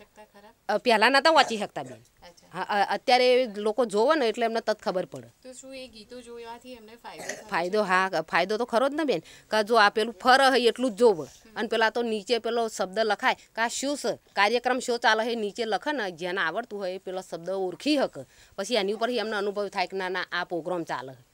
શકતા ખરા અ, પહેલાં નહોતા વાંચી શકતા બેન અત્યારે લોકો જોવે ને એટલે એમને તત ખબર પડે તો શું એ ગીતો જોવાથી એમને ફાયદો ફાયદો હા ફાયદો તો ખરો જ ને બેન કે જો આ પેલું ફર હોય એટલું જ જોવે અને પેલા તો નીચે પેલો શબ્દ લખાય કે આ શું છે કાર્યક્રમ શું ચાલે હે નીચે લખે ને જેને આવડતું હોય એ પેલો શબ્દ ઓળખી હક પછી એની ઉપર એમને અનુભવ થાય કે ના ના આ પ્રોગ્રામ ચાલે છે.